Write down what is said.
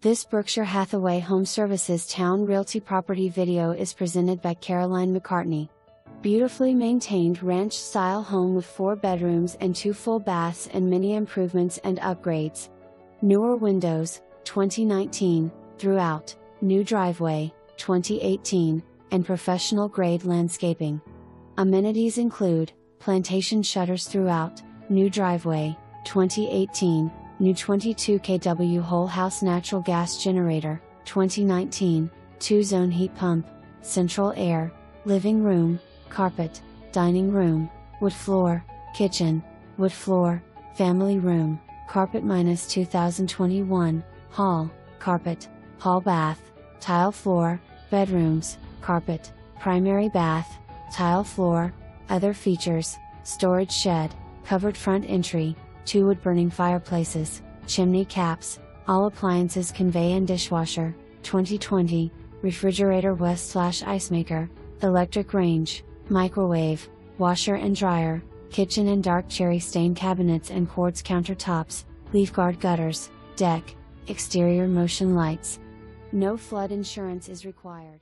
This Berkshire Hathaway Home Services Towne Realty property video is presented by Caroline McCartney. Beautifully maintained ranch style home with four bedrooms and two full baths and many improvements and upgrades. Newer windows, 2019, throughout, new driveway, 2018, and professional grade landscaping. Amenities include plantation shutters throughout, new driveway, 2018, new 22 kW whole house natural gas generator, 2019, 2 zone heat pump, central air, living room, carpet, dining room, wood floor, kitchen, wood floor, family room, carpet minus 2021, hall, carpet, hall bath, tile floor, bedrooms, carpet, primary bath, tile floor, other features, storage shed, covered front entry, two wood burning fireplaces, chimney caps, all appliances convey and dishwasher, 2020, refrigerator west slash ice maker, electric range, microwave, washer and dryer, kitchen and dark cherry stain cabinets and quartz countertops, leaf guard gutters, deck, exterior motion lights. No flood insurance is required.